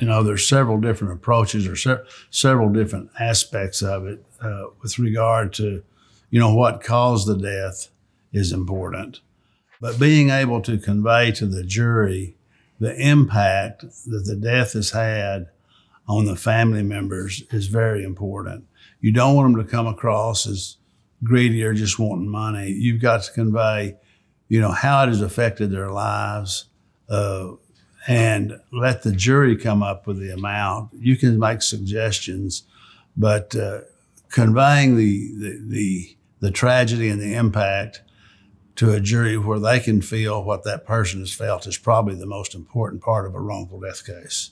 you know, there's several different approaches or se- several different aspects of it uh, with regard to, you know, what caused the death is important. But being able to convey to the jury the impact that the death has had on the family members is very important. You don't want them to come across as greedy or just wanting money. You've got to convey, you know, how it has affected their lives, uh, and let the jury come up with the amount. You can make suggestions, but uh, conveying the, the, the the tragedy and the impact to a jury where they can feel what that person has felt is probably the most important part of a wrongful death case.